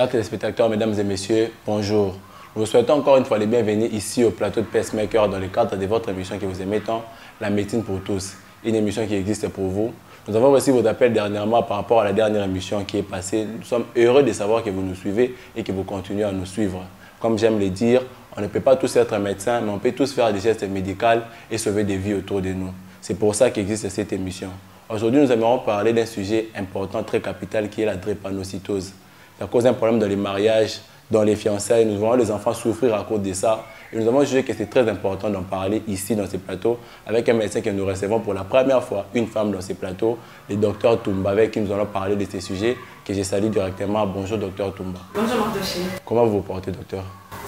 Chers téléspectateurs, mesdames et messieurs, bonjour. Nous vous souhaitons encore une fois les bienvenus ici au plateau de Pacemaker dans le cadre de votre émission que vous aimez tant, La médecine pour tous. Une émission qui existe pour vous. Nous avons reçu votre appel dernièrement par rapport à la dernière émission qui est passée. Nous sommes heureux de savoir que vous nous suivez et que vous continuez à nous suivre. Comme j'aime le dire, on ne peut pas tous être médecins, mais on peut tous faire des gestes médicaux et sauver des vies autour de nous. C'est pour ça qu'existe cette émission. Aujourd'hui, nous aimerons parler d'un sujet important, très capital, qui est la drépanocytose. Ça cause un problème dans les mariages, dans les fiançailles. Nous voyons les enfants souffrir à cause de ça. Et nous avons jugé que c'est très important d'en parler ici, dans ces plateaux, avec un médecin que nous recevons pour la première fois, une femme dans ces plateaux, le docteur Toumba, avec qui nous allons parler de ces sujets, que je salue directement. Bonjour, docteur Toumba. Bonjour, Mardoché. Comment vous vous portez, docteur?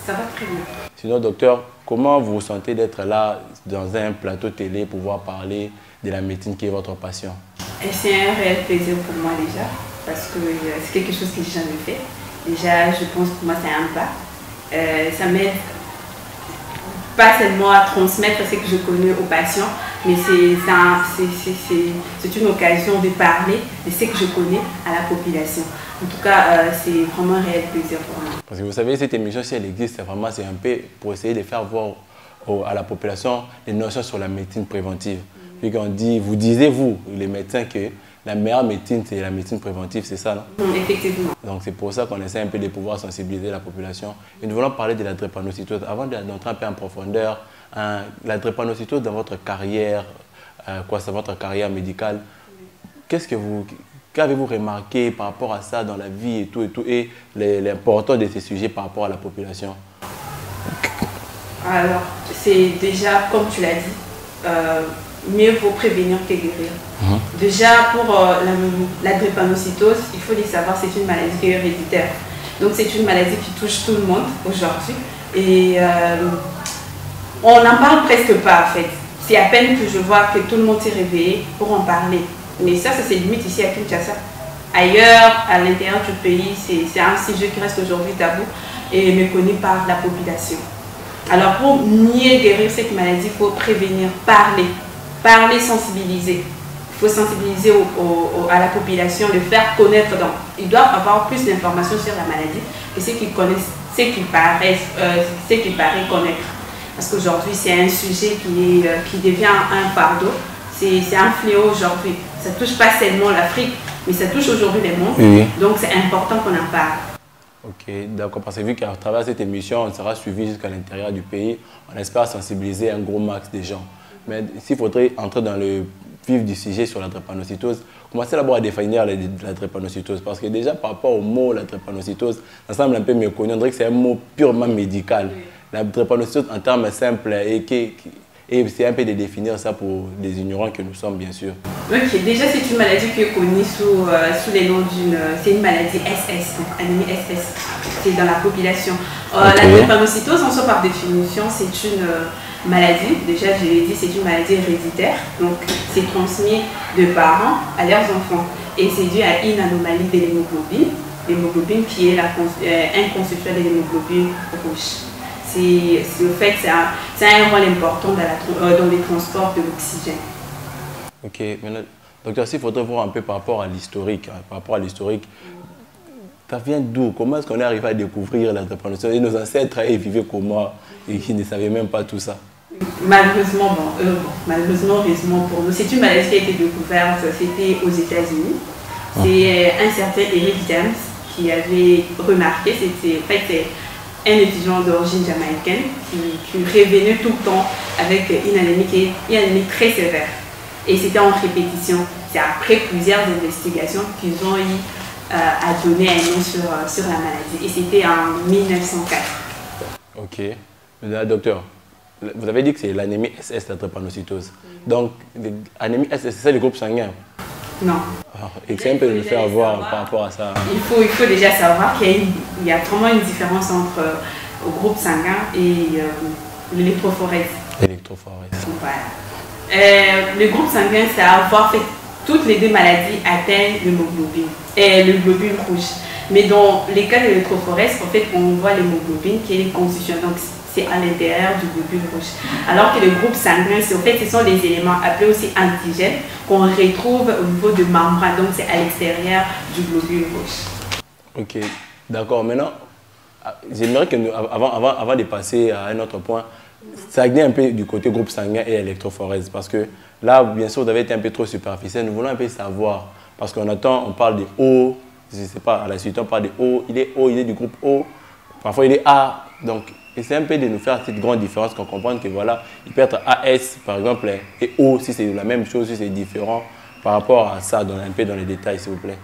Ça va très bien. Sinon, docteur, comment vous vous sentez d'être là, dans un plateau télé, pour pouvoir parler de la médecine qui est votre passion? C'est un réel plaisir pour moi déjà, parce que euh, c'est quelque chose que j'ai jamais fait. Déjà, je pense que pour moi, c'est un pas. Euh, ça m'aide pas seulement à transmettre ce que je connais aux patients, mais c'est une occasion de parler de ce que je connais à la population. En tout cas, euh, c'est vraiment un réel plaisir pour moi. Parce que vous savez, cette émission, si elle existe, vraiment, c'est un peu pour essayer de faire voir à la population les notions sur la médecine préventive. Puis qu'on dit, vous disiez, vous, les médecins, que la meilleure médecine, c'est la médecine préventive, c'est ça, non? Effectivement. Donc c'est pour ça qu'on essaie un peu de pouvoir sensibiliser la population. Et nous voulons parler de la drépanocytose. Avant d'entrer un peu en profondeur, hein, la drépanocytose dans votre carrière, euh, quoi, c'est votre carrière médicale, qu'est-ce que vous... Qu'avez-vous remarqué par rapport à ça dans la vie et tout et tout et l'importance de ces sujets par rapport à la population? Alors, c'est déjà, comme tu l'as dit, euh, mieux vaut prévenir que guérir. Mhm. Déjà, pour euh, la, drépanocytose, il faut les savoir, c'est une maladie qui est héréditaire. Donc, c'est une maladie qui touche tout le monde aujourd'hui. Et euh, on n'en parle presque pas, en fait. C'est à peine que je vois que tout le monde s'est réveillé pour en parler. Mais ça, ça c'est limite ici à Kinshasa. Ailleurs, à l'intérieur du pays, c'est un sujet qui reste aujourd'hui tabou et méconnu par la population. Alors, pour mieux guérir cette maladie, il faut prévenir, parler parler, sensibiliser. Il faut sensibiliser à la population, le faire connaître. Donc, ils doivent avoir plus d'informations sur la maladie que ce qu'ils connaissent, ce qu'ils paraissent, euh, ce qu'ils paraissent connaître. Parce qu'aujourd'hui, c'est un sujet qui, est, euh, qui devient un fardeau. C'est un fléau aujourd'hui. Ça ne touche pas seulement l'Afrique, mais ça touche aujourd'hui le monde. Donc, c'est important qu'on en parle. Ok, d'accord. Parce que vu qu'à travers cette émission, on sera suivi jusqu'à l'intérieur du pays, on espère sensibiliser un gros max de gens. Mais s'il faudrait entrer dans le vif du sujet sur la drépanocytose, commencez d'abord à définir la, drépanocytose? Parce que déjà, par rapport au mot la drépanocytose, ça semble un peu méconnu. On dirait que c'est un mot purement médical. La drépanocytose, en termes simples, et, et c'est un peu de définir ça pour les ignorants que nous sommes, bien sûr. Ok, déjà, c'est une maladie qui est connue sous, euh, sous les noms d'une. C'est une maladie SS, donc anémie SS. C'est dans la population. Euh, la drépanocytose, en soi, par définition, c'est une. Euh, maladie. Déjà, je l'ai dit, c'est une maladie héréditaire. Donc, c'est transmis de parents à leurs enfants. Et c'est dû à une anomalie de l'hémoglobine. L'hémoglobine qui est la, euh, de l'hémoglobine rouge. C'est le fait que ça a, un rôle important dans, euh, les transports de l'oxygène. Ok, maintenant, docteur, s'il faudrait voir un peu par rapport à l'historique, hein, par rapport à l'historique, ça vient d'où? Comment est-ce qu'on est arrivé à découvrir l'entrepreneuriat? Nos ancêtres ils vivaient comment? Et qui ne savaient même pas tout ça Malheureusement, bon, euh, malheureusement, heureusement pour nous, c'est une maladie qui a été découverte, c'était aux États-Unis. Ah. C'est euh, un certain Eric James qui avait remarqué, c'était en fait un étudiant d'origine jamaïcaine qui, qui, revenait tout le temps avec une anémie, qui une anémie très sévère. Et c'était en répétition. C'est après plusieurs investigations qu'ils ont eu euh, à donner un nom sur, sur la maladie. Et c'était en 1904. Ok. Docteur, vous avez dit que c'est l'anémie SS, la drépanocytose. Donc, l'anémie SS, c'est ça le groupe sanguin Non. Ah, et c'est un peu de nous faire voir par rapport à ça. Il faut, il faut déjà savoir qu'il y, a vraiment une différence entre euh, le groupe sanguin et euh, l'électrophorèse. L'électrophorèse. Voilà. Euh, le groupe sanguin, c'est avoir fait toutes les deux maladies atteignent l'hémoglobine, et le globule rouge. Mais dans les cas de l'électrophorèse, en fait, on voit l'hémoglobine qui est constituée. Donc, c'est à l'intérieur du globule rouge. Alors que le groupe sanguin, c'est en fait, ce sont des éléments appelés aussi antigènes qu'on retrouve au niveau de membrane, donc c'est à l'extérieur du globule rouge. Ok. D'accord, maintenant, ah, j'aimerais que nous, avant, avant, avant de passer à un autre point, ça un peu du côté groupe sanguin et électrophorèse. Parce que là, bien sûr, vous avez été un peu trop superficiel. Nous voulons un peu savoir. Parce qu'on attend, on parle de O, je ne sais pas, à la suite, on parle de O, il est O, il est du groupe O. Parfois, il est A. Donc, c'est un peu de nous faire cette grande différence, qu'on comprenne que voilà, il peut être AS, par exemple, et O, si c'est la même chose, si c'est différent. Par rapport à ça, dans, un peu dans les détails, s'il vous plaît.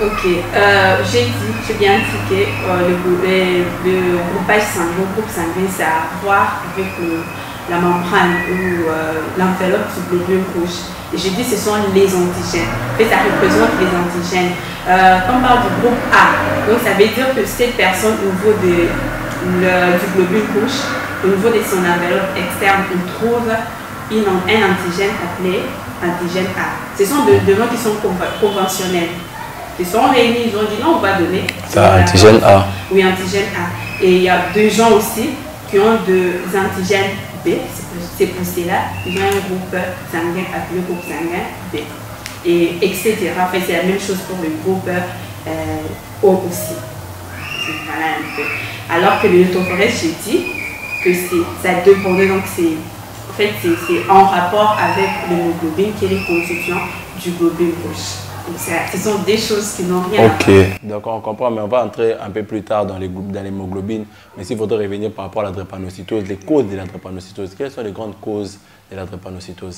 Ok, euh, j'ai dit, j'ai bien indiqué, euh, le, le, groupage sanguin, le groupe sanguin, c'est à voir avec la membrane ou euh, l'enveloppe du globule rouge. Et j'ai dit ce sont les antigènes. Fait, ça représente les antigènes. quand on parle du groupe A, donc ça veut dire que cette personne, au niveau de, le, du globule rouge, au niveau de son enveloppe externe, on trouve une, un antigène appelé antigène A. Ce sont deux noms qui sont conventionnels. Ils sont réunis, ils ont dit non, on va donner. Ça, antigène A. Oui, antigène A. Et il y a deux gens aussi qui ont des antigènes B, c'est pour cela ils ont un groupe sanguin appelé groupe sanguin B. Et etc. Enfin, c'est la même chose pour le groupe euh, O aussi. Voilà un peu. Alors que le l'électrophorèse, j'ai dit que ça dépendait, donc c'est fait, c'est en rapport avec l'hémoglobine qui est le constituant du globule rouge. ce sont des choses qui n'ont rien Ok, donc on comprend, mais on va entrer un peu plus tard dans l'hémoglobine. Mais s'il faudrait revenir par rapport à la drépanocytose, les causes de la drépanocytose, quelles sont les grandes causes de la drépanocytose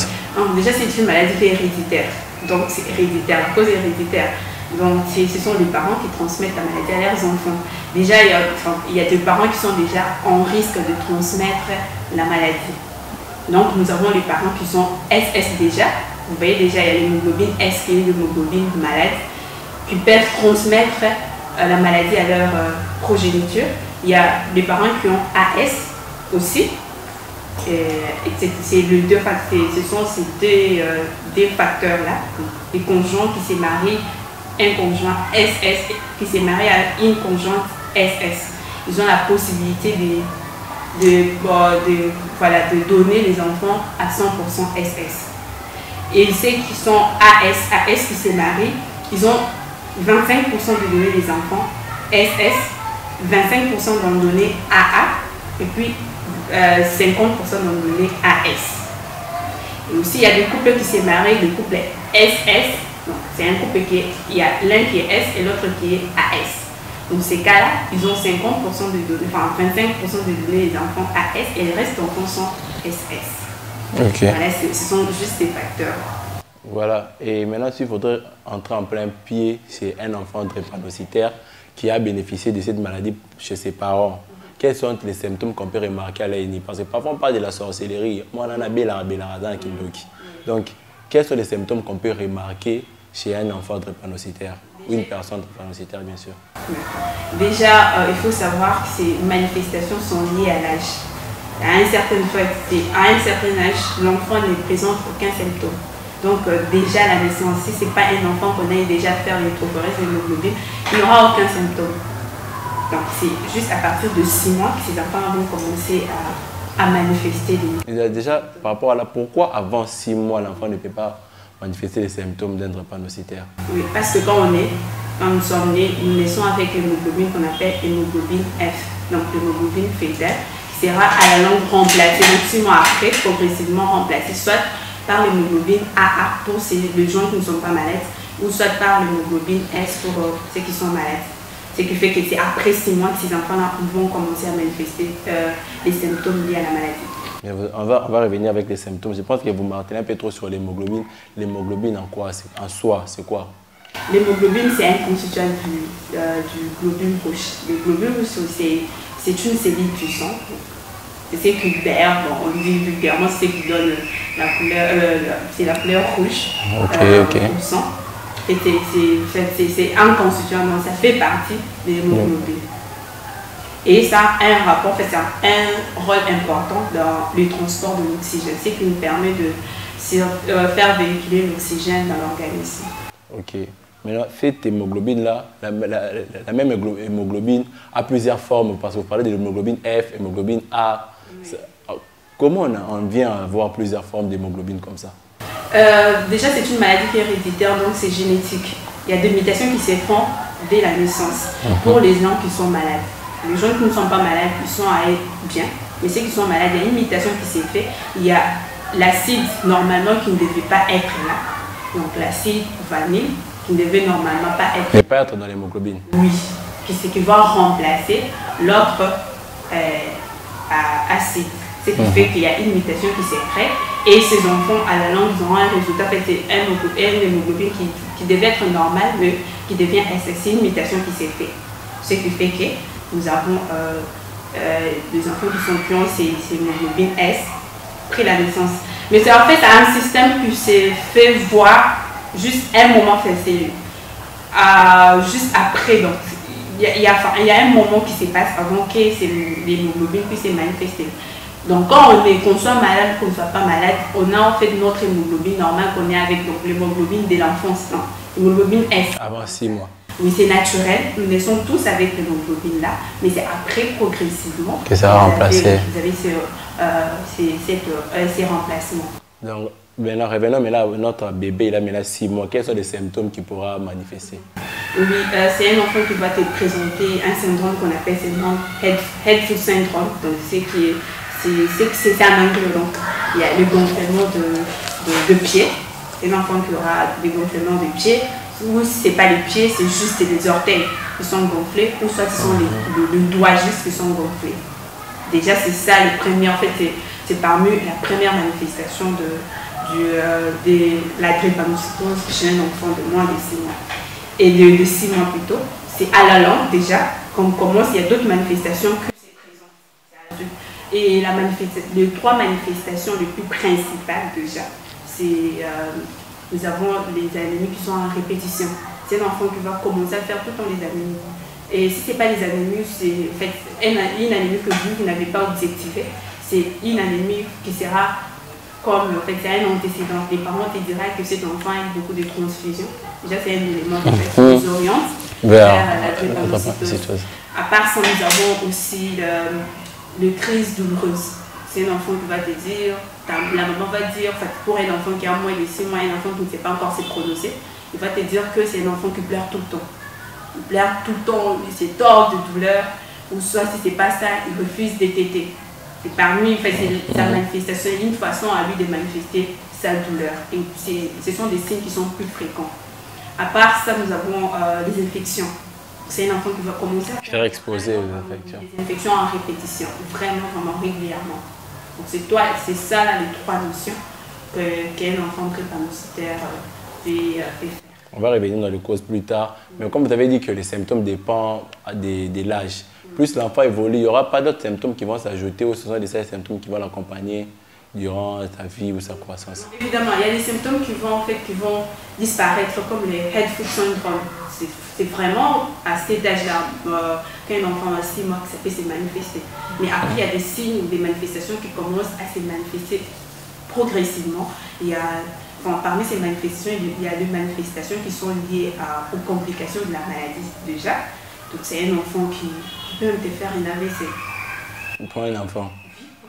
Déjà, c'est une maladie qui est héréditaire. Donc, c'est héréditaire. La cause est héréditaire. Donc, ce sont les parents qui transmettent la maladie à leurs enfants. Déjà, il y, a, il y a des parents qui sont déjà en risque de transmettre la maladie. Donc, nous avons les parents qui sont SS déjà. Vous voyez déjà, il y a l'hémoglobine S qui est l'hémoglobine malade, qui peuvent transmettre euh, la maladie à leur euh, progéniture. Il y a les parents qui ont AS aussi. c'est le deux ce sont ces deux, euh, facteurs-là. Les conjoints qui se marient, un conjoint SS qui s'est marié à une conjointe SS. Ils ont la possibilité de de, de, voilà, de donner les enfants à 100% SS. Et ceux qui sont AS, AS qui se marient, ils ont 25% de donner les enfants SS, 25% d'en donner AA, et puis 50% d'en donner AS. Et aussi, il y a des couples qui se marient, le couple SS, c'est un couple qui il y a l'un qui est S et l'autre qui est AS. Dans ces cas-là, ils ont 50% de données, enfin 25% de données des enfants AS et le reste d'enfants sont SS. Ok. Voilà, ce sont juste des facteurs. Voilà, et maintenant, s'il faudrait entrer en plein pied chez un enfant drépanocytaire qui a bénéficié de cette maladie chez ses parents, quels sont les symptômes qu'on peut remarquer à l'ANI Parce que parfois on parle de la sorcellerie, moi on a qui Donc, quels sont les symptômes qu'on peut remarquer chez un enfant drépanocytaire ou une personne drépanocytaire, bien sûr Déjà, euh, il faut savoir que ces manifestations sont liées à l'âge. À un certain à un certain âge, l'enfant ne présente aucun symptôme. Donc euh, déjà à la naissance, si ce n'est pas un enfant qu'on a déjà fait l'électrophorèse de l'hémoglobine, il n'aura aucun symptôme. Donc c'est juste à partir de 6 mois que ces enfants vont commencer à, à manifester. Déjà, par rapport à là, pourquoi avant 6 mois l'enfant ne peut pas manifester les symptômes d'un drépanocytaire Oui, parce que quand on est, quand nous sommes nés, nous naissons avec l'hémoglobine qu'on appelle hémoglobine F, donc l'hémoglobine fœtale, qui sera à la longue remplacée, donc six mois après, progressivement remplacée, soit par l'hémoglobine AA pour les gens qui ne sont pas malades, ou soit par l'hémoglobine S pour euh, ceux qui sont malades. Ce qui fait que c'est après six mois que ces enfants-là vont commencer à manifester euh, les symptômes liés à la maladie. On va, on va revenir avec les symptômes. Je pense que vous maintenez un peu trop sur l'hémoglobine. L'hémoglobine en quoi? En soi, c'est quoi? L'hémoglobine, c'est un constituant du, euh, du globule rouge. Le globule rouge, c'est une cellule du sang. C'est ce qui vert, bon, on dit vulgairement, c'est ce qui donne la couleur, euh, c'est la couleur rouge euh, au sang. C'est un constituant, donc ça fait partie de l'hémoglobine. Et ça a un rapport, fait, ça a un rôle important dans le transport de l'oxygène, ce qui nous permet de euh, faire véhiculer l'oxygène dans l'organisme. Ok. Maintenant, cette hémoglobine-là, la, même hémoglobine a plusieurs formes, parce que vous parlez de l'hémoglobine F, hémoglobine A. Comment on, vient à avoir plusieurs formes d'hémoglobine comme ça? Euh, Déjà, c'est une maladie qui est héréditaire, donc c'est génétique. Il y a des mutations qui se font dès la naissance pour les gens qui sont malades. Les gens qui ne sont pas malades, ils sont à être bien. Mais ceux qui sont malades, il y a une mutation qui s'est faite. Il y a l'acide normalement qui ne devait pas être là. Donc l'acide vanille qui ne devait normalement pas être là. pas être dans l'hémoglobine Oui, qui, qui va remplacer l'autre euh, acide. Ce qui mhm. fait qu'il y a une mutation qui s'est créée. Et ces enfants, à la longue, ils auront un résultat, c'est un hémoglobine qui, qui, devait être normal, mais qui devient C'est une mutation qui s'est faite. Ce qui fait que nous avons euh, euh, des enfants qui, sont, qui ont ces, ces S pris la naissance. Mais c'est en fait un système qui s'est fait voir juste un moment facile. Euh, juste après, donc il y, y, a un moment qui se passe avant que l'hémoglobine puisse se manifester. Donc quand on est qu'on soit malade, qu'on ne soit pas malade, on a en fait notre hémoglobine normale qu'on est avec l'hémoglobine de l'enfance, l'hémoglobine S. Avant 6 mois. Oui, c'est naturel. Nous naissons tous avec l'hémoglobine là, mais c'est après progressivement que ça va remplacer. Vous avez ce, euh, ces, euh, ces, remplacements. Donc, maintenant, revenons mais là, notre bébé, il a maintenant 6 mois. Quels sont les symptômes qu'il pourra manifester? Oui, euh, c'est un enfant qui va te présenter un syndrome qu'on appelle syndrome head, head foot syndrome. Donc, c'est qui c'est ça manque donc il y a le gonflement de, de, de pied. C'est un enfant qui aura des gonflements de pieds ou si ce n'est pas les pieds, c'est juste les orteils qui sont gonflés, ou soit ce sont les, le, doigt juste qui sont gonflés. Déjà, c'est ça le premier, en fait, c'est parmi la première manifestation de, du, euh, de la drépanocytose chez un enfant de moins de 6 mois. Et de, 6 mois plus tôt, c'est à la langue déjà qu'on commence, il y a d'autres manifestations que c'est présent. Et la les trois manifestations les plus principales déjà, c'est euh, nous avons les anémies qui sont en répétition. C'est un enfant qui va commencer à faire tout le temps les anémies. Et si ce n'est pas les anémies, c'est en fait, une anémie que vous, n'avez pas objectivée. C'est une anémie qui sera comme en fait, c'est un antécédent. Les parents te diront que cet enfant a beaucoup de transfusions. Déjà, c'est un élément qui nous oriente vers la drépanocytose. À part ça, nous avons aussi le, le crise douloureuse. C'est un enfant qui va te dire, la maman va dire, pour un enfant qui a moins de 6 mois, un enfant qui ne sait pas encore se prononcer, il va te dire que c'est un enfant qui pleure tout le temps. Il pleure tout le temps, il se tord de douleur, ou soit si ce n'est pas ça, il refuse de téter. C'est parmi fait, sa manifestation, une façon à lui de manifester sa douleur. Et ce sont des signes qui sont plus fréquents. À part ça, nous avons euh, les infections. C'est un enfant qui va commencer à faire exposer aux infections. Des infections en répétition, vraiment, vraiment régulièrement. Donc c'est toi, c'est ça là, les trois notions qu'un enfant drépanocytaire euh, fait, euh, fait, On va revenir dans les causes plus tard. Mais comme vous avez dit que les symptômes dépendent de, l'âge, plus l'enfant évolue, il n'y aura pas d'autres symptômes qui vont s'ajouter ou ce sont des symptômes qui vont l'accompagner durant sa vie ou sa croissance Évidemment, il y a des symptômes qui vont, en fait, qui vont disparaître, comme les head foot syndrome. C'est vraiment à cet âge-là, euh, quand un enfant a 6 mois, que ça peut se manifester. Mais après, il y a des signes, des manifestations qui commencent à se manifester progressivement. Il y a, parmi ces manifestations, il y a des manifestations qui sont liées aux complications de la maladie déjà. Donc c'est un enfant qui, peut même te faire une AVC. Pour un enfant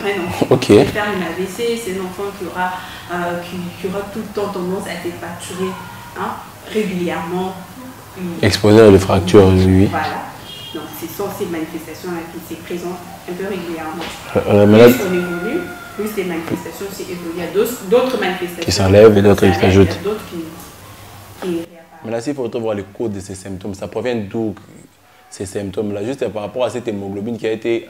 un enfant ok. qui faire une AVC, c'est un enfant qui aura, euh, qui, aura tout le temps tendance à être hein, régulièrement. Exposé à des fractures, oui. Voilà. Donc, ce sont ces manifestations-là qui se présentent un peu régulièrement. Euh, plus on évolue, plus les manifestations s'évoluent. Il y a d'autres manifestations qui s'enlèvent et d'autres qui s'ajoutent. Qui, qui Mais là, s'il faut voir les causes de ces symptômes, ça provient d'où ces symptômes-là? Juste par rapport à cette hémoglobine qui a été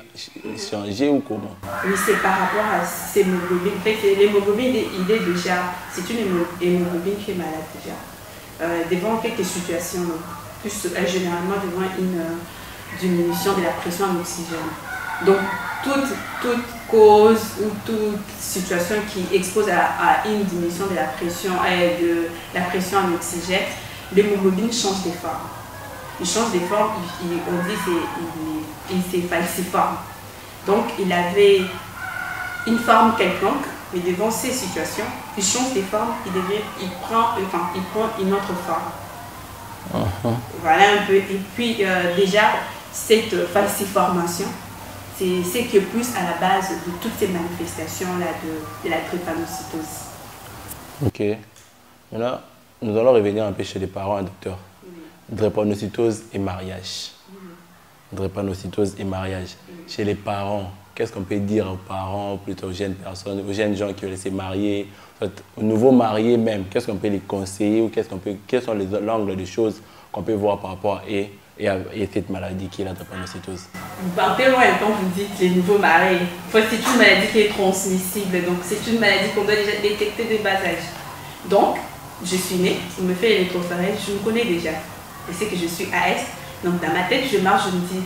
changée ou comment? Oui, c'est par rapport à cette hémoglobine. En fait, l'hémoglobine, il est déjà, c'est une hémoglobine qui est malade déjà. Euh, devant quelques situations, plus euh, généralement devant une euh, diminution de la pression en oxygène. Donc, toute, toute cause ou toute situation qui expose à, une diminution de la pression, de la pression en oxygène, l'hémoglobine change de forme. Il change de forme, il, on dit qu'il il, falciforme. Donc, il avait une forme quelconque, mais devant ces situations, il change de forme, il, devient, il, prend, enfin, il prend une autre forme. Uh-huh. Voilà un peu. Et puis, euh, déjà, cette falsiformation, c'est ce qui est plus à la base de toutes ces manifestations-là de, de, la drépanocytose. Ok. Maintenant, nous allons revenir un peu chez les parents, docteur. drépanocytose et mariage. Drépanocytose et mariage. Chez les parents, qu'est-ce qu'on peut dire aux parents, plutôt aux jeunes personnes, aux jeunes gens qui ont laissé marier, aux nouveaux mariés même, qu'est-ce qu'on peut les conseiller ou qu'est-ce qu'on peut, quels sont les angles de choses qu'on peut voir par rapport à et, et, cette maladie qui est la drépanocytose Vous partez loin quand vous dites les nouveaux mariés. c'est une maladie qui est transmissible, donc c'est une maladie qu'on doit déjà détecter dès bas. Donc, je suis née, on me fait l'électrophorèse, je me connais déjà. Je sais que je suis AS, donc dans ma tête, je marche, je me dis,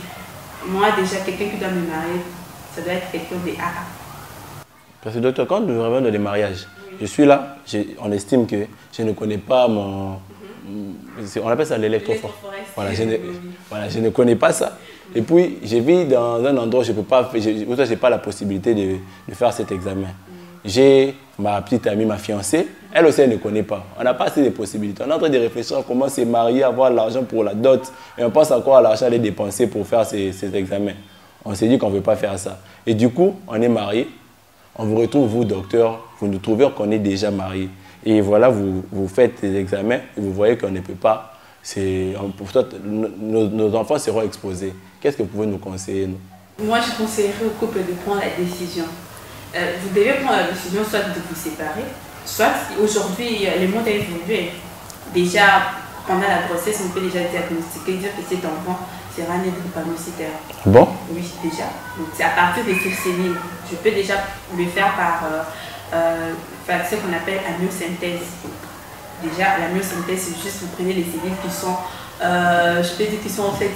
moi déjà, quelqu'un qui doit me marier, ça doit être quelqu'un de AA. Parce que docteur, quand nous revenons dans les mariages, je suis là, on estime que je ne connais pas mon... On appelle ça l'électrophorèse. Voilà, je ne, voilà, je ne connais pas ça. Et puis, je vis dans un endroit où je n'ai pas, pas la possibilité de, de faire cet examen. J'ai ma petite amie, ma fiancée, elle aussi, elle ne connaît pas. On n'a pas assez de possibilités. On est en train de réfléchir à comment se marier, avoir l'argent pour la dot. Et on pense encore à l'argent à les dépenser pour faire ces, examens. On s'est dit qu'on ne veut pas faire ça. Et du coup, on est marié. On vous retrouve, vous, docteur, vous nous trouvez qu'on est déjà marié. Et voilà, vous, vous faites des examens et vous voyez qu'on ne peut pas. Nos, nos enfants seront exposés. Qu'est-ce que vous pouvez nous conseiller, nous? Moi, je conseillerais au couple de prendre la décision. Euh, vous devez prendre la décision soit de vous séparer, soit aujourd'hui, le monde a évolué. Déjà, pendant la grossesse, on peut déjà diagnostiquer, dire que cet enfant sera né drépanocytaire. Bon Oui, déjà. Donc, c'est à partir de ces cellules. Je peux déjà le faire par euh, euh, ce qu'on appelle la myosynthèse. Déjà, la myosynthèse, c'est juste vous prenez les cellules qui sont, je peux dire, qui sont en fait,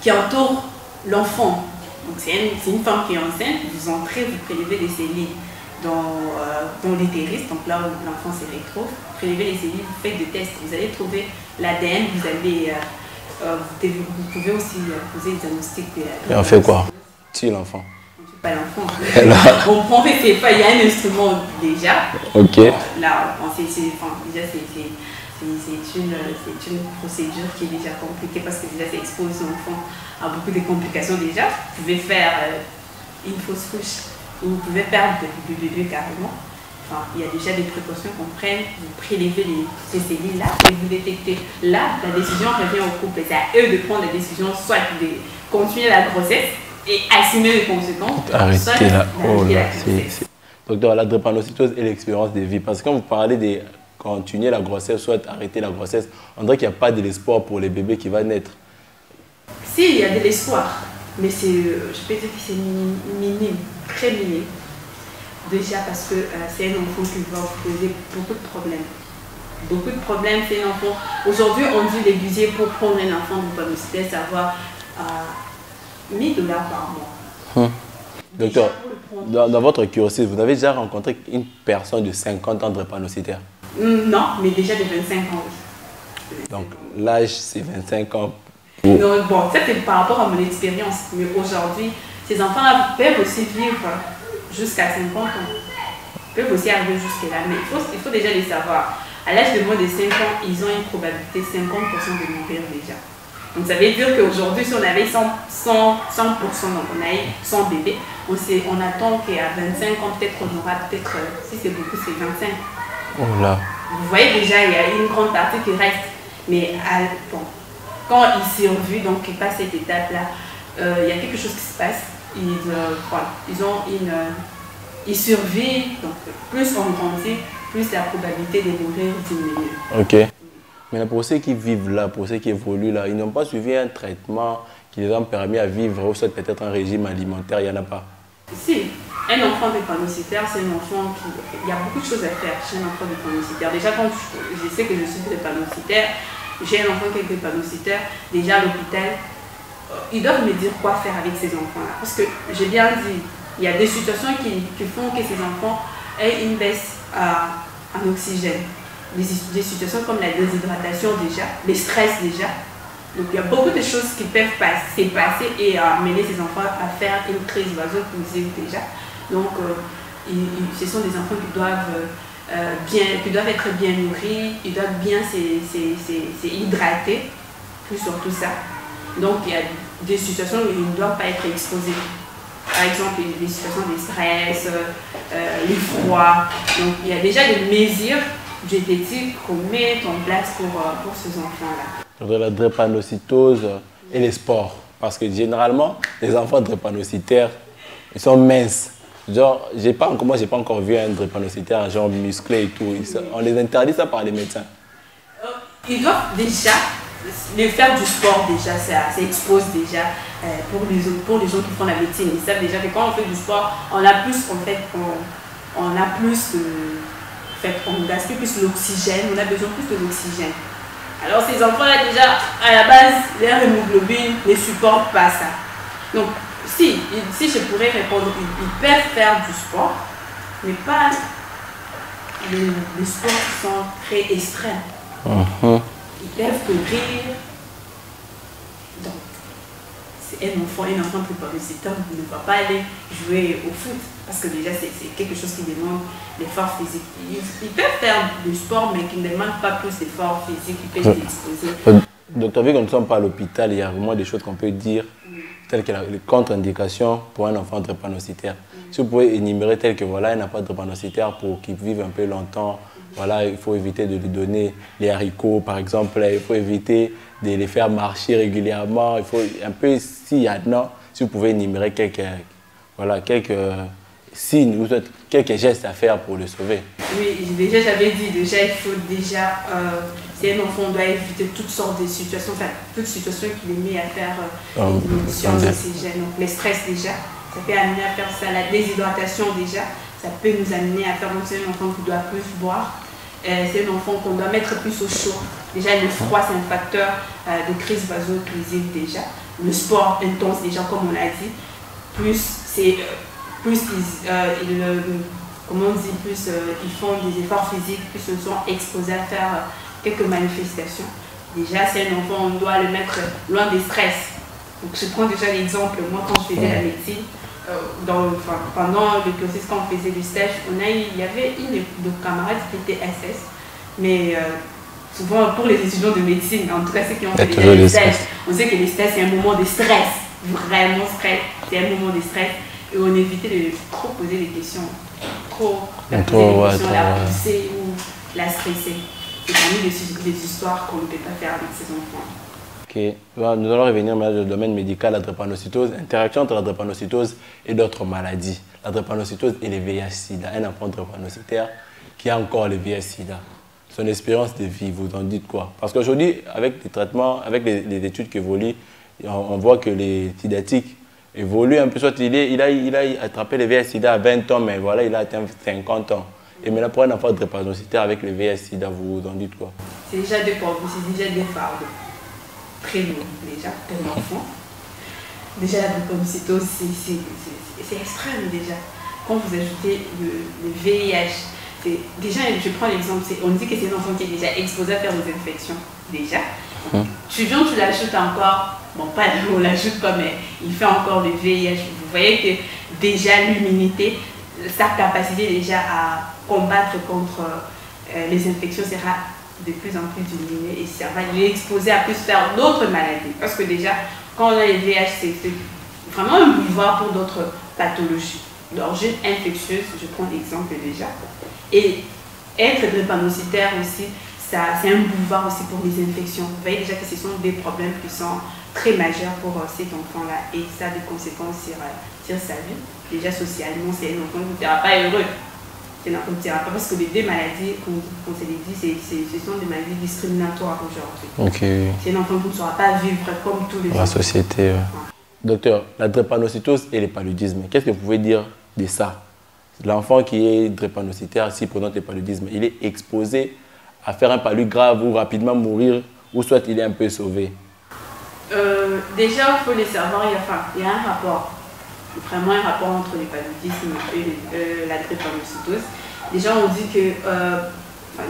qui entourent l'enfant donc c'est une, femme qui est enceinte, vous entrez, vous prélevez les cellules dans, euh, dans l'utérus, donc là où l'enfant se retrouve, vous prélevez les cellules, vous faites des tests, vous allez trouver l'ADN, vous allez, euh, euh, vous, pouvez aussi poser des diagnostics. Et on fait quoi? Si l'enfant On tue pas l'enfant. on prend, il y a un instrument déjà. Ok. Là, on, enfin, déjà c'est c'est une, une, procédure qui est déjà compliquée parce que déjà ça expose l'enfant à beaucoup de complications déjà. Vous pouvez faire euh, une fausse couche vous pouvez perdre le bébé carrément. Enfin, il y a déjà des précautions qu'on prenne, vous prélevez les, ces cellules-là et vous détectez. Là, la décision revient au couple. C'est à eux de prendre la décision soit de continuer la grossesse et assumer les conséquences. Arrêtez là. Oh là, c'est. Docteur, la drépanocytose et l'expérience de vie. Parce que quand vous parlez des continuer la grossesse, soit arrêter la grossesse, on dirait qu'il n'y a pas de l'espoir pour les bébés qui vont naître. Si, il y a de l'espoir, mais c'est, euh, je peux dire que c'est minime, très minime. Déjà parce que euh, c'est un enfant qui va vous poser beaucoup de problèmes. Beaucoup de problèmes, c'est un enfant. Aujourd'hui, on dit les budgets pour prendre un enfant de bonne c'est savoir euh, 1000 dollars par mois. Hum. Docteur, dans, dans, votre curiosité, vous avez déjà rencontré une personne de 50 ans de drépanocytaire Mm, non, mais déjà de 25 ans. Donc l'âge, c'est 25 ans. bon, ça c'est par rapport à mon expérience. Mais aujourd'hui, ces enfants-là peuvent aussi vivre jusqu'à 50 ans. Ils peuvent aussi arriver jusqu'à là. Mais il faut, il faut déjà les savoir. À l'âge de moins de 5 ans, ils ont une probabilité 50% de mourir déjà. Donc ça veut dire qu'aujourd'hui, si on avait 100%, 100, 100% donc on a 100 bébés, on, on attend qu'à 25 ans, peut-être on aura peut-être, si c'est beaucoup, c'est 25. Vous voyez déjà, il y a une grande partie qui reste. Mais quand ils survivent, donc ils passent cette étape-là, euh, il y a quelque chose qui se passe. Ils, euh, ils ont une, euh, ils survivent, donc plus on grandit, plus la probabilité de mourir diminue. Ok. Mais pour ceux qui vivent là, pour ceux qui évoluent là, ils n'ont pas suivi un traitement qui les a permis à vivre, ou peut-être un régime alimentaire, il n'y en a pas. Si, un enfant drépanocytaire, c'est un enfant qui. Il y a beaucoup de choses à faire chez un enfant drépanocytaire. Déjà, quand je, sais que je suis drépanocytaire, j'ai un enfant qui est drépanocytaire, déjà à l'hôpital, ils doivent me dire quoi faire avec ces enfants-là. Parce que j'ai bien dit, il y a des situations qui, font que ces enfants aient une baisse en oxygène. Des, situations comme la déshydratation déjà, le stress déjà. Donc il y a beaucoup de choses qui peuvent se passer et amener ces enfants à faire une crise vaso-occlusive déjà. Donc, euh, ce sont des enfants qui doivent, euh, être bien nourris, ils doivent bien s'hydrater, plus surtout ça. Donc, il y a des situations où ils ne doivent pas être exposés. Par exemple, des situations de stress, euh, les froids. Donc, il y a déjà des mesures diététiques qu'on met en place pour, pour ces enfants-là. La drépanocytose et les sports. Parce que généralement, les enfants drépanocytaires, ils sont minces. Genre, j'ai pas, moi, j'ai pas encore vu un drépanocytaire, genre musclé et tout. On les interdit ça par les médecins. Euh, ils doivent déjà le faire du sport déjà, ça, expose déjà euh, pour, les, pour les gens qui font la médecine. Ils savent déjà que quand on fait du sport, on a plus, en fait, on, a plus, fait, on gaspille plus l'oxygène, on a besoin plus de l'oxygène. Alors ces enfants-là déjà, à la base, leur hémoglobine ne supporte pas ça. Donc, si, si je pourrais répondre, ils, peuvent faire du sport, mais pas les, sports qui sont très extrêmes. Uh-huh ils peuvent courir. Donc, c'est un enfant, un enfant préparé ne va pas aller jouer au foot parce que déjà c'est quelque chose qui demande l'effort physique. Ils, peuvent faire du sport mais qui ne demandent pas plus d'effort physique, ils peuvent. Euh, docteur, vu que nous ne sommes pas à l'hôpital, il y a vraiment des choses qu'on peut dire, telles que les contre-indications pour un enfant drépanocytaire. Si vous pouvez énumérer tel que voilà, un enfant drépanocytaire pour qu'il vive un peu longtemps, voilà, il faut éviter de lui donner les haricots, par exemple. Il faut éviter de les faire marcher régulièrement. Il faut un peu, s'il y a si vous pouvez énumérer quelques, voilà, quelques signes ou quelques gestes à faire pour le sauver. Oui, déjà j'avais dit, déjà il faut déjà, euh, si un enfant doit éviter toutes sortes de situations, enfin toutes situations qui les met à faire euh, une émission d'oxygène. Donc les stress déjà, ça peut amener à faire ça, la déshydratation déjà, ça peut nous amener à faire un enfant qui doit plus boire. Euh, c'est un enfant qu'on doit mettre plus au chaud. Déjà, le froid, c'est un facteur euh, de crise vaso-occlusive déjà. Le sport intense, déjà, comme on l'a dit, plus c'est euh, plus ils, comment on dit, plus ils font des efforts physiques, plus ils sont exposés à faire quelques manifestations. Déjà, c'est un enfant, on doit le mettre loin des stress. Donc, je prends déjà l'exemple, moi, quand je faisais la médecine, euh, pendant le cursus, quand on faisait du stage, on a il y avait une de camarades qui était SS, mais euh, souvent pour les étudiants de médecine, en tout cas ceux qui ont fait des stages, on sait que les stages c'est un moment de stress, vraiment stress, c'est un moment de stress, et on évitait de trop poser des questions, trop la poser des questions, la pousser ou la stresser. C'est parmi les, les histoires qu'on ne peut pas faire avec ces enfants. Nous allons revenir dans le domaine médical, la drépanocytose, interaction entre la drépanocytose et d'autres maladies. La drépanocytose et les VIH-Sida. Un enfant drépanocytaire qui a encore le VIH-Sida. Son expérience de vie, vous en dites quoi? Parce qu'aujourd'hui, avec les traitements, avec les, études qui évoluent, on, voit que les sidatiques évoluent un peu. Soit il, a, il a attrapé le VIH-Sida à 20 ans, mais voilà, il a atteint 50 ans. Et maintenant, pour un enfant drépanocytaire avec le VIH-Sida, vous en dites quoi? C'est déjà des c'est déjà très lourd déjà pour l'enfant. Déjà la drépanocytose, c'est extrême déjà. Quand vous ajoutez le, VIH, déjà je prends l'exemple, on dit que c'est un enfant qui est déjà exposé à faire des infections, déjà. Hum. Tu viens, tu l'ajoutes encore, bon pas on l'ajoute pas, mais il fait encore le VIH. Vous voyez que déjà l'immunité, sa capacité déjà à combattre contre euh, les infections sera de plus en plus diminué et ça va l'exposer à plus faire d'autres maladies. Parce que déjà, quand on a les VIH, c'est vraiment un boulevard pour d'autres pathologies. L'origine infectieuse, je prends l'exemple déjà. Et être drépanocytaire aussi, c'est un boulevard aussi pour les infections. Vous voyez déjà que ce sont des problèmes qui sont très majeurs pour euh, cet enfant-là et ça a des conséquences sur, euh, sur sa vie. Déjà socialement, c'est un enfant qui ne sera pas heureux c'est pas parce que les deux maladies, comme on se dit, ce sont des maladies discriminatoires aujourd'hui. C'est un enfant qui ne saura pas vivre comme tous les autres. La société. Docteur, la drépanocytose et le paludisme, qu'est-ce que vous pouvez dire de ça? L'enfant qui est drépanocytaire, s'il présente le paludisme, il est exposé à faire un palud grave ou rapidement mourir, ou soit il est un peu sauvé? Euh, Déjà, il faut le savoir, il y, a, il y a un rapport vraiment un rapport entre le et euh, la drépanocytose. Déjà, on dit que euh,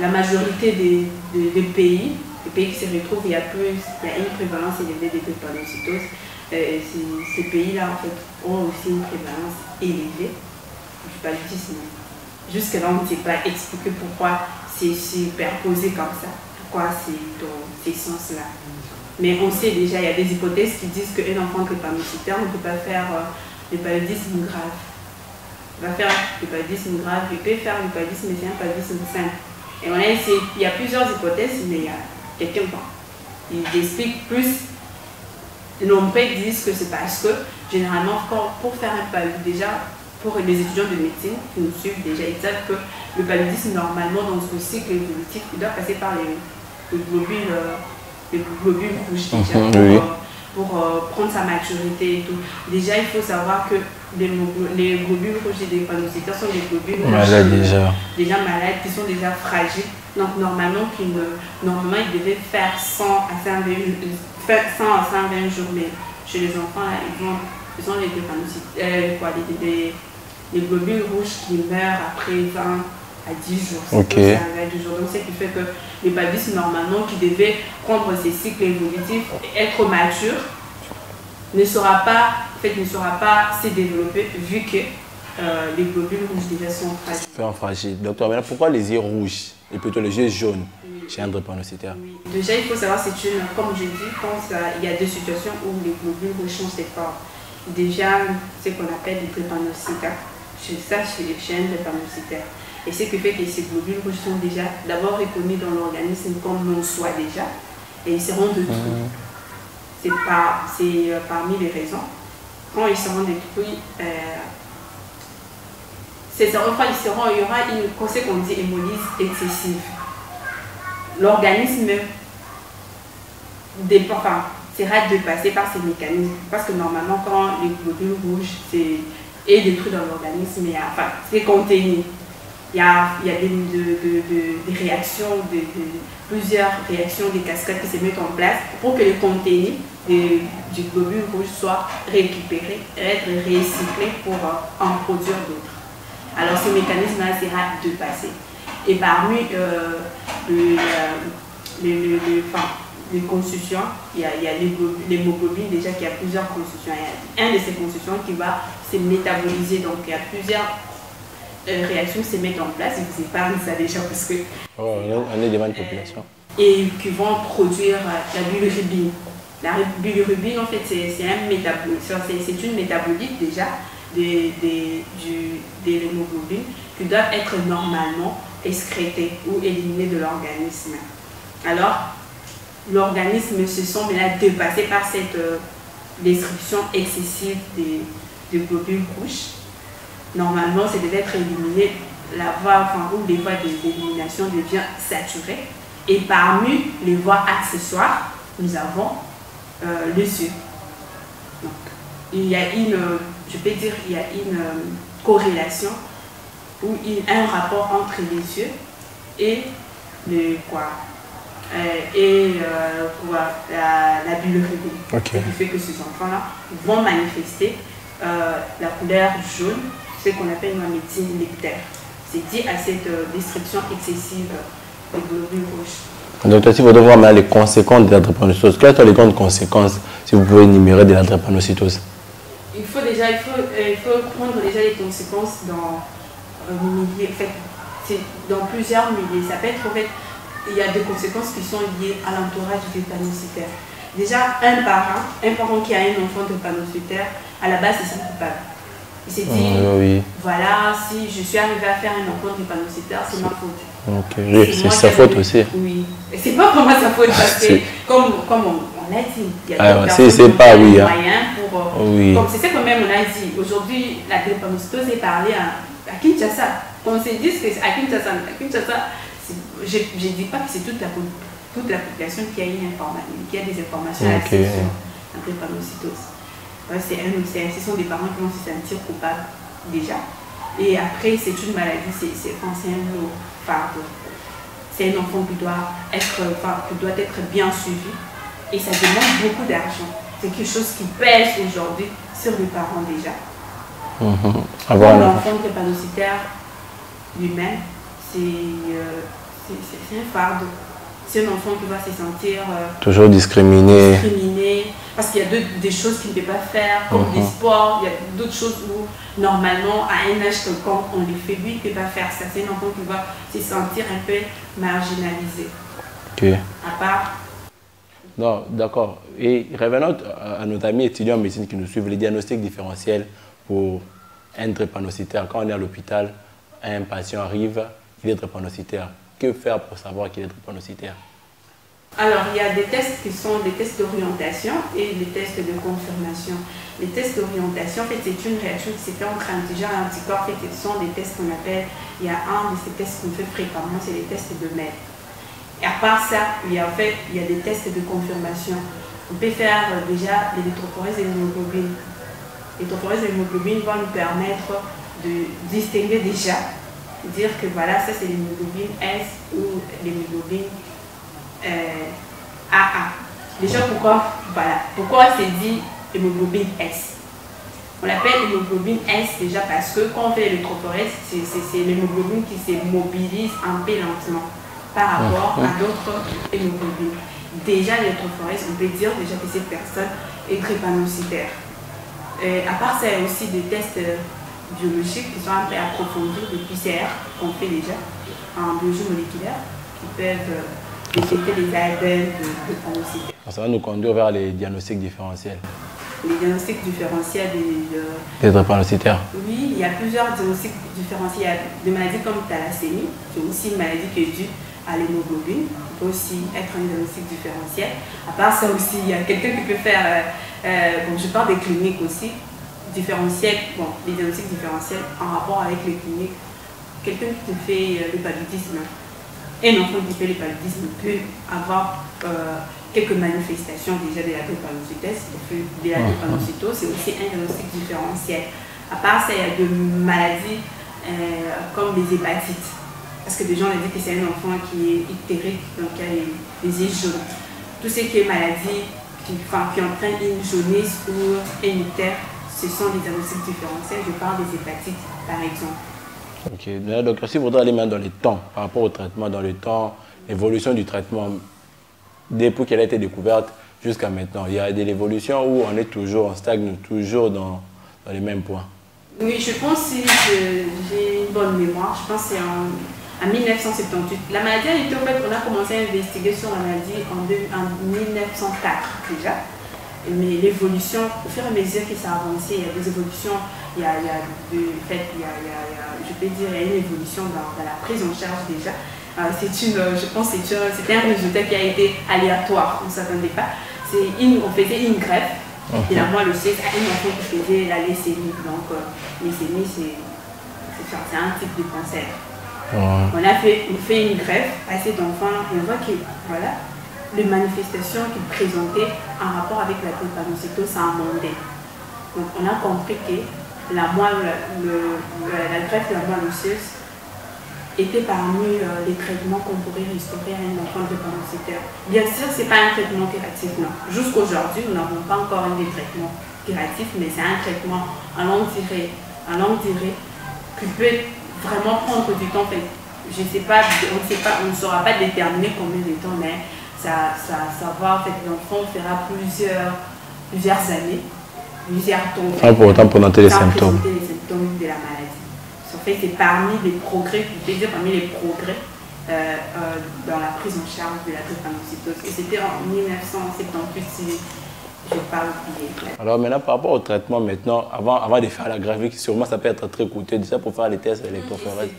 la majorité des, pays, les pays qui se retrouvent, il y a, plus, il y a une prévalence élevée de drépanocytose. Euh, ces, pays-là, en fait, ont aussi une prévalence élevée du paludisme. Jusque-là, on ne sait pas expliquer pourquoi c'est superposé comme ça, pourquoi c'est dans ces sens-là. Mais on sait déjà, il y a des hypothèses qui disent qu'un enfant drépanocytaire ne peut pas faire le paludisme grave. Il va faire le paludisme grave, il peut faire le paludisme, mais c'est un paludisme simple. Et on a essayé, il y a plusieurs hypothèses, mais il y a quelqu'un il explique plus. Nombreux disent que c'est parce que généralement, pour faire un paludisme, déjà, pour les étudiants de médecine qui nous suivent déjà, ils savent que le paludisme, normalement, dans ce cycle évolutif, il doit passer par les, globules, euh, les globules rouges déjà. Mhm, pour euh, prendre sa maturité et tout. Déjà, il faut savoir que les, les globules rouges des drépanocytaires sont des globules rouges déjà. déjà malades, qui sont déjà fragiles. Donc, normalement, normalement ils devaient faire 100 à 120, 100 à 120 jours. Mais chez les enfants, là, ils, vont, ils ont les drépanocytaires, quoi, les, les, les, globules rouges qui meurent après 20 à 10 jours. Ok. Donc, ce qui fait que les paludisme, normalement, qui devait prendre ses cycles évolutifs et être mature, ne sera pas, en fait, ne sera pas se développer vu que euh, les globules rouges déjà sont fragiles. fragile. Docteur, maintenant, pourquoi les yeux rouges et plutôt les yeux jaunes chez un drépanocytaire oui. Déjà, il faut savoir, c'est une, comme je dis, quand il y a des situations où les globules rouges sont séparés. Déjà, ce qu'on appelle les drépanocytaires. C'est ça chez un drépanocytaire. Et ce qui fait que ces globules rouges sont déjà d'abord reconnus dans l'organisme comme l'on soit déjà, et ils seront détruits. Mmh. C'est par, euh, parmi les raisons. Quand ils seront détruits, euh, ils seront, il y aura une, qu'on dit hémolyse excessive. L'organisme enfin, sera dépassé par ces mécanismes. Parce que normalement, quand les globules rouges est détruit dans l'organisme, enfin, c'est contenu il y a, y a des, de, réactions, de, plusieurs réactions, des cascades qui se mettent en place pour que les contenus du globule rouge soient récupérés, être recyclés pour euh, en produire d'autres. Alors ce mécanisme-là sera dépassé. Et parmi euh, le, le, enfin, les constituants, il y a, il y a l'hémoglobine déjà qui a plusieurs constituants. Il y a un de ces constituants qui va se métaboliser, donc il y a plusieurs euh, réactions se mettent en place, ils vous épargnent ça déjà parce que... Oh, on est devant une population. et qui vont produire euh, la bilirubine. La bilirubine, en fait, c'est un métabolite, c'est une métabolite déjà de, de, l'hémoglobine qui doit être normalement excrétée ou éliminée de l'organisme. Alors, l'organisme se sent maintenant dépassé par cette euh, destruction excessive des, des globules rouges normalement, c'est d'être éliminé, la voie, enfin, où les voies d'élimination devient saturée. Et parmi les voies accessoires, nous avons euh, le sucre. Donc, il y a une, je peux dire, il y a une euh, corrélation ou un rapport entre les yeux et le quoi euh, et la, la bilirubine. Ce qui fait que ces enfants-là vont manifester la couleur jaune ce qu'on appelle une médecine lecteur. C'est dit à cette euh, destruction excessive des globules rouges. Donc, si vous devez voir les conséquences de la drépanocytose, quelles sont les grandes conséquences, si vous pouvez énumérer, de la drépanocytose Il faut déjà il faut, euh, il faut prendre déjà les conséquences dans, euh, fait, dans plusieurs milliers. Ça peut être, en fait, il y a des conséquences qui sont liées à l'entourage du drépanocytaire. Déjà, un parent, un parent qui a un enfant drépanocytaire, à la base, c'est coupable. Il s'est dit, voilà, si je suis arrivé à faire un enfant drépanocytaire, c'est ma faute. c'est sa faute aussi. Oui, et c'est pas vraiment sa faute parce que, comme, comme on, a dit, il y a ah, pas oui, hein. pour. Euh, oui. c'est ça que même on a dit. Aujourd'hui, la drépanocytose est parlée à, à Kinshasa. On s'est dit que à Kinshasa, à Kinshasa je ne dis pas que c'est toute la, toute la population qui a, une information, qui a des informations okay. sur la drépanocytose c'est un, ce sont des parents qui vont se sentir coupables déjà. Et après, c'est une maladie, c'est un fardeau. C'est un enfant qui doit, être, qui doit être bien suivi et ça demande beaucoup d'argent. C'est quelque chose qui pèse aujourd'hui sur les parents déjà. Mmh. L'enfant drépanocytaire lui-même, euh, c'est un fardeau. C'est un enfant qui va se sentir... Euh, Toujours discriminé. Discriminé, parce qu'il y a des choses qu'il ne peut pas faire, comme des mhm. sports, il y a d'autres choses où, normalement, à un âge quand on les fait, lui, il ne peut pas faire ça. C'est un enfant qui va se sentir un peu marginalisé. Ok. À part. Non, d'accord. Et revenons à nos amis étudiants en médecine qui nous suivent, les diagnostics différentiels pour un drépanocytaire. Quand on est à l'hôpital, un patient arrive, il est drépanocytaire. Que faire pour savoir qu'il est drépanocytaire Alors, il y a des tests qui sont des tests d'orientation et des tests de confirmation. Les tests d'orientation, en fait, c'est une réaction qui se fait entre antigènes et anticorps. En fait, ce sont des tests qu'on appelle, il y a un de ces tests qu'on fait fréquemment, c'est les tests de MED. Et à part ça, il y a, en fait, il y a des tests de confirmation. On peut faire euh, déjà l'électrophorèse et l'hémoglobine. L'électrophorèse et l'hémoglobine vont nous permettre de distinguer déjà, dire que voilà, ça c'est l'hémoglobine S ou l'hémoglobine AA. Euh, déjà, pourquoi, voilà, pourquoi c'est dit hémoglobine S? On l'appelle hémoglobine S déjà parce que quand on fait l'électrophorèse, c'est l'hémoglobine qui se mobilise un peu lentement par rapport à d'autres hémoglobines. Déjà, l'électrophorèse, on peut dire déjà que cette personne est drépanocytaire. Euh, à part ça, il y a aussi des tests biologiques qui sont un peu approfondis, des PCR qu'on fait déjà en biologie moléculaire, qui peuvent euh, ça va nous conduire vers les diagnostics différentiels. Les diagnostics différentiels des, drépanocytaires Oui, il y a plusieurs diagnostics différentiels. Il y a des maladies comme thalassémie, qui est aussi une maladie qui est due à l'hémoglobine, qui peut aussi être un diagnostic différentiel. À part ça aussi, il y a quelqu'un qui peut faire, euh, euh, bon, je parle des cliniques aussi, différentiels, bon, les diagnostics différentiels en rapport avec les cliniques. Quelqu'un qui te fait euh, le paludisme, un enfant qui fait le paludisme peut avoir euh, quelques manifestations déjà de la drépanocytose, de la drépanocytose, c'est aussi un diagnostic différentiel. À part ça, il y a des maladies euh, comme les hépatites. Parce que des gens ont dit que c'est un enfant qui est ictérique, donc il y a les, yeux jaunes. Tout ce qui est maladie qui, enfin, qui entraîne une jaunisse ou un ictère, ce sont des diagnostics différentiels. Je parle des hépatites, par exemple. Ok, donc si vous voudrez aller maintenant dans les temps, par rapport au traitement, dans le temps, l'évolution du traitement, depuis qu'elle a été découverte jusqu'à maintenant, il y a de l'évolution où on est toujours, on stagne toujours dans, dans les mêmes points. Oui, je pense, si j'ai une bonne mémoire, je pense que c'est en, 1978. La maladie a été, en fait, on a commencé à investiguer sur la maladie en, en 1904 déjà mais l'évolution, au fur et à mesure que ça a avancé, il y a des évolutions, il y a, il y a de, fait, il y a, il y a, je peux dire, il y a une évolution dans, la prise en charge déjà. Euh, c'est une, je pense que c'est un résultat qui a été aléatoire, on ne s'attendait pas. Une, on faisait une greffe, là, moi, le sais, une enfant qui faisait la leucémie. Donc, euh, leucémie, c'est un type de cancer. On a fait, on fait une greffe à cet enfant, et on voit que, voilà, les manifestations qu'il présentait en rapport avec la drépanocytose a monté. Donc on a compris que la moelle, la greffe de la moelle osseuse était parmi euh, les traitements qu'on pourrait restaurer à un enfant drépanocytaire. Bien sûr, ce n'est pas un traitement curatif, non. Jusqu'aujourd'hui, nous n'avons pas encore un des traitements curatifs, mais c'est un traitement à longue durée, à qui peut vraiment prendre du temps. Je sais ne pas, on ne saura pas déterminer combien de temps, mais ça, ça, ça va, en fait, l'enfant fera plusieurs, plusieurs années, plusieurs temps. Sans pour autant présenter les symptômes. les symptômes de la maladie. En fait, c'est parmi les progrès, je peux dire parmi les progrès euh, euh, dans la prise en charge de la drépanocytose. Et c'était en 1978, si je oublié. Alors maintenant, par rapport au traitement, maintenant, avant, avant de faire la graphique, sûrement ça peut être très coûteux, déjà pour faire les tests électrophorèses.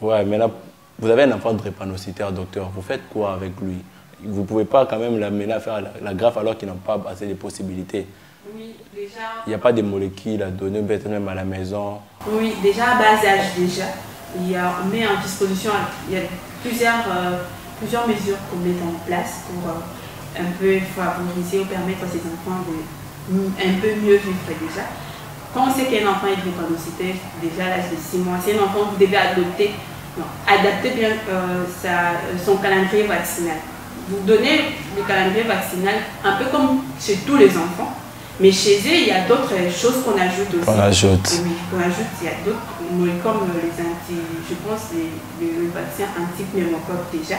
Ouais, mais là, vous avez un enfant drépanocytaire, docteur, vous faites quoi avec lui? Vous ne pouvez pas quand même l'amener à faire la, greffe alors qu'il n'a pas assez de possibilités. Oui, déjà. Il n'y a pas de molécules à donner, peut-être même à la maison. Oui, déjà à bas âge, déjà. Il y a, on met en disposition, il y a plusieurs, euh, plusieurs mesures qu'on met en place pour euh, un peu favoriser ou permettre à ces enfants de un peu mieux vivre déjà. Quand on sait qu'un enfant est drépanocytaire, déjà à l'âge de 6 mois, c'est un enfant que vous devez adopter adapter bien euh, son calendrier vaccinal. Vous donnez le calendrier vaccinal un peu comme chez tous les enfants, mais chez eux, il y a d'autres choses qu'on ajoute aussi. On ajoute. Oui, qu'on ajoute. Il y a d'autres, comme les anti, je pense, les, le vaccin anti-pneumocoque déjà,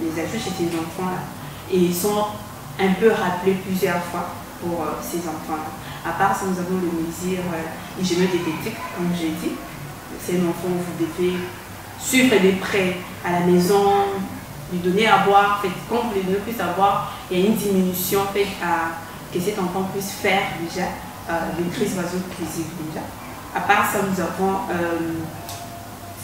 on les ajoute chez ces enfants-là. Et ils sont un peu rappelés plusieurs fois pour euh, ces enfants-là. À part ça, nous avons le mesure euh, hygiéno-diététique, comme j'ai dit. C'est un enfant, vous devez suivre des prêts à la maison, lui donner à boire, fait, quand les deux puissent avoir, il y a une diminution fait, à, que cet enfant puisse faire déjà euh, une crise vaso-occlusive déjà. À part ça, nous avons euh,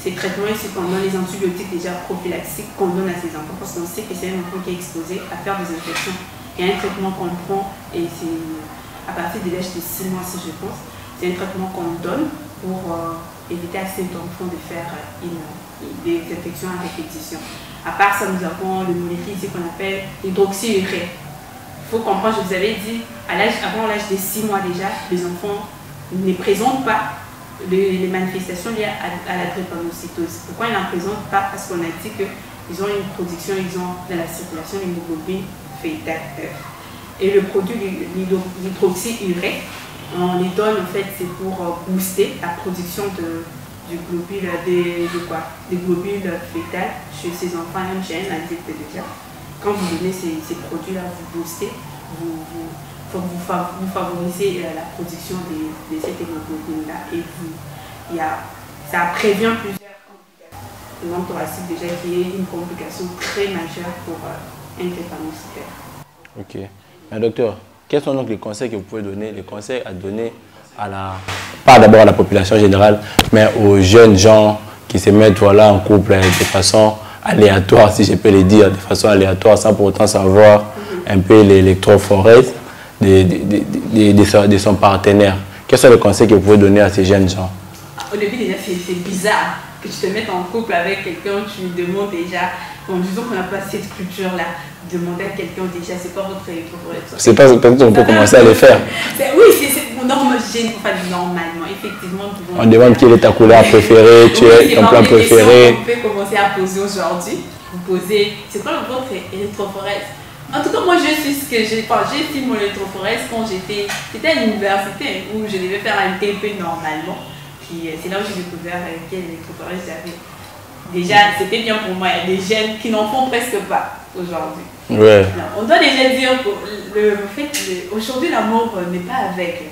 ces traitements qu'on donne, les antibiotiques déjà prophylaxiques qu'on donne à ces enfants, parce qu'on sait que c'est un enfant qui est exposé à faire des infections. Il y a un traitement qu'on prend et c'est à partir de l'âge de 6 mois, si je pense. C'est un traitement qu'on donne pour euh, éviter à cet enfant de faire des infections à répétition. À part ça, nous avons le molécule qu'on appelle l'hydroxyurée. Il faut comprendre, je vous avais dit, à avant l'âge de 6 mois déjà, les enfants ne présentent pas les, manifestations liées à, la drépanocytose. Pourquoi ils n'en présentent pas? Parce qu'on a dit qu'ils ont une production, ils ont dans la circulation l'hémoglobine fétale. Et le produit l'hydroxyurée, on les donne en fait, c'est pour euh, booster la production de, du globule, des, de quoi, des globules fétales chez ces enfants, même chez un adulte déjà. Quand vous donnez ces, ces produits-là, vous boostez, vous, vous vous, favorisez euh, la production de, de cette hémoglobine-là et vous, y a, ça prévient plusieurs complications. Le thoracique déjà qui est une complication très majeure pour euh, un drépanocytaire. Ok. Mais docteur, quels sont donc les conseils que vous pouvez donner, les conseils à donner à la, pas d'abord à la population générale, mais aux jeunes gens qui se mettent voilà, en couple de façon aléatoire, si je peux le dire, de façon aléatoire, sans pour autant savoir un peu l'électrophorèse de, son partenaire. Quels sont les conseils que vous pouvez donner à ces jeunes gens? Au début, déjà, c'est bizarre que tu te mettes en couple avec quelqu'un, tu lui demandes déjà, bon, disons qu'on n'a pas cette culture-là, demander à quelqu'un déjà, c'est pas votre C'est pas peut-être qu'on peut commencer à le faire. Oui, c'est normal, normalement, effectivement. On demande quelle est ta couleur préférée, tu es ton plat préféré. On peut commencer à poser aujourd'hui. Vous posez, c'est quoi votre électrophorèse en tout cas, moi, je suis ce que j'ai. Enfin, j'ai fait mon électrophorèse quand j'étais. À l'université où je devais faire un TP normalement. Puis euh, c'est là où j'ai découvert euh, quel électrophorèse j'avais. Déjà, c'était bien pour moi. Il y a des jeunes qui n'en font presque pas aujourd'hui. Ouais. on doit déjà dire que le, fait aujourd'hui, l'amour n'est pas aveugle.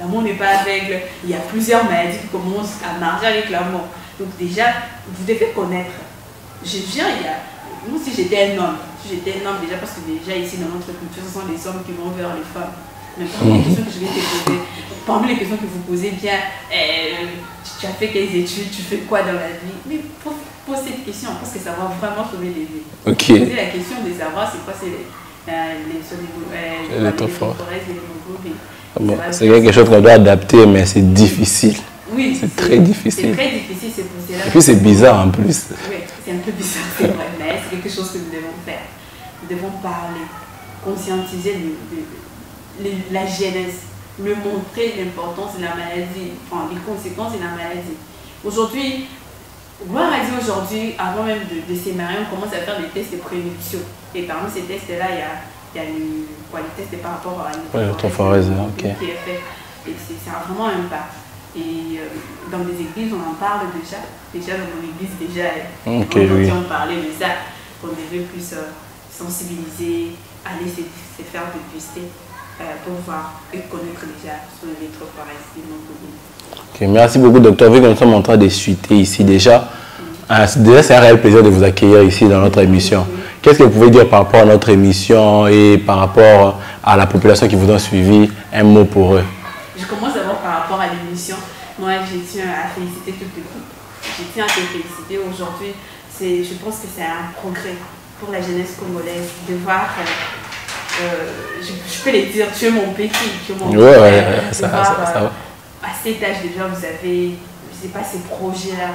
L'amour n'est pas aveugle. Il y a plusieurs maladies qui commencent à marcher avec l'amour. Donc, déjà, vous devez connaître. Je viens, il y a. Moi, si j'étais un homme, j'étais un homme déjà, parce que déjà ici dans notre culture, ce sont les hommes qui vont vers les femmes. Mais parmi les questions que je vais te poser, parmi les questions que vous posez bien, euh, tu as fait quelles études, tu fais quoi dans la vie? Mais pose, cette question parce que ça va vraiment sauver les vies. Ok. Poser la question de savoir c'est quoi c'est les, euh, les, les, les, bon, C'est quelque chose qu'on doit adapter, mais c'est difficile. Oui, c'est très difficile. C'est très difficile, c'est pour cela. Et puis c'est bizarre en plus. Oui, c'est un peu bizarre, c'est vrai, mais c'est quelque chose que nous devons faire nous devons parler, conscientiser la jeunesse, lui montrer l'importance de la maladie, enfin les conséquences de la maladie. Aujourd'hui, voir à dire aujourd'hui, avant même de, de se marier, on commence à faire des tests de prédiction. Et parmi ces tests-là, il y a, y a quoi, les tests par rapport à l'autophorèse ok. qui est fait. Et c'est vraiment un pas. Et euh, dans les églises, on en parle déjà. Déjà dans mon église, déjà, okay, on, oui. on parlait de ça, qu'on devait plus... Euh, sensibiliser, aller se, faire dépister euh, pour voir et connaître déjà sur l'électrophorèse Merci beaucoup, docteur. Vu que nous sommes en train de suiter ici déjà, euh, déjà c'est un réel plaisir de vous accueillir ici dans notre émission. Qu'est-ce que vous pouvez dire par rapport à notre émission et par rapport à la population qui vous a suivi? Un mot pour eux. Je commence d'abord par rapport à l'émission. Moi, je tiens à féliciter toute l'équipe. Je tiens à te féliciter aujourd'hui. Je pense que c'est un progrès pour la jeunesse congolaise de voir, euh, euh, je, peux les dire, tu es mon petit, tu es mon. Ouais, ouais, ça, ça, ça, euh, À cet âge déjà, vous avez, je sais pas, ces projets-là.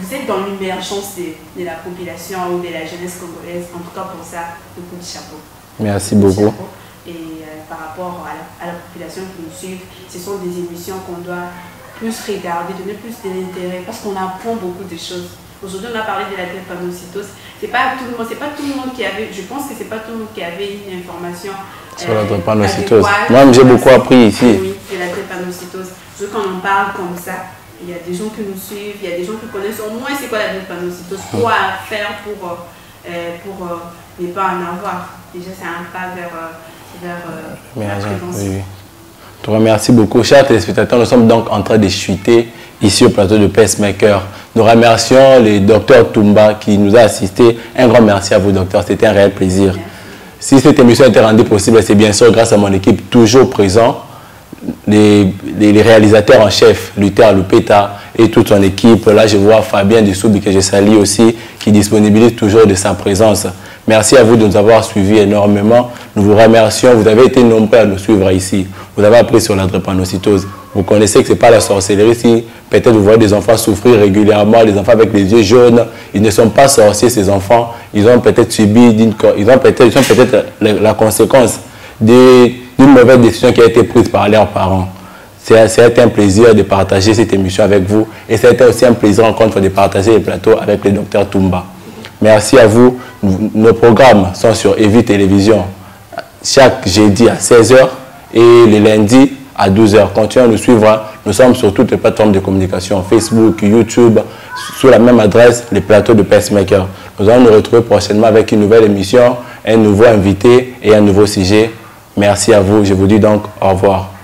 Vous êtes dans l'émergence de, de, la population ou de la jeunesse congolaise. En tout cas, pour ça, beaucoup de chapeau. Merci beaucoup. Et par rapport à la, à la, population qui nous suit, ce sont des émissions qu'on doit plus regarder, donner plus d'intérêt, parce qu'on apprend beaucoup de choses. Aujourd'hui, on a parlé de la drépanocytose. C'est pas tout le monde, c'est pas tout le monde qui avait, je pense que c'est pas tout le monde qui avait une information sur la drépanocytose. Moi, j'ai beaucoup appris ici. Oui, c'est la drépanocytose. Je veux qu'on en parle comme ça. Il y a des gens qui nous suivent, il y a des gens qui connaissent au moins c'est quoi la drépanocytose, quoi faire pour, euh, pour euh, ne pas en avoir. Déjà, c'est un pas vers, euh, vers la prévention. Oui, Je te remercie beaucoup. Chers téléspectateurs, nous sommes donc en train de chuter ici au plateau de Pacemaker. Nous remercions le docteur Toumba qui nous a assisté. Un grand merci à vous, docteur. C'était un réel plaisir. Si cette émission été rendue possible, c'est bien sûr grâce à mon équipe toujours présent. les, réalisateurs en chef, Luther Lupeta et toute son équipe. Là, je vois Fabien Dessoubi que je salue aussi, qui disponibilise toujours de sa présence. Merci à vous de nous avoir suivis énormément. Nous vous remercions. Vous avez été nombreux à nous suivre ici. Vous avez appris sur la drépanocytose. Vous connaissez que ce n'est pas la sorcellerie. Si peut-être vous voyez des enfants souffrir régulièrement, les enfants avec les yeux jaunes, ils ne sont pas sorciers, ces enfants. Ils ont peut-être subi, ils ont peut-être peut la, conséquence d'une mauvaise décision qui a été prise par leurs parents. C'est un plaisir de partager cette émission avec vous et c'était aussi un plaisir fois de partager le plateau avec le docteur Toumba. Merci à vous. Nos programmes sont sur Evi Télévision chaque jeudi à 16h et le lundi à 12h. Continuez à nous suivre. Nous sommes sur toutes les plateformes de communication, Facebook, YouTube, sur la même adresse, les plateaux de Pacemaker. Nous allons nous retrouver prochainement avec une nouvelle émission, un nouveau invité et un nouveau sujet. Merci à vous. Je vous dis donc au revoir.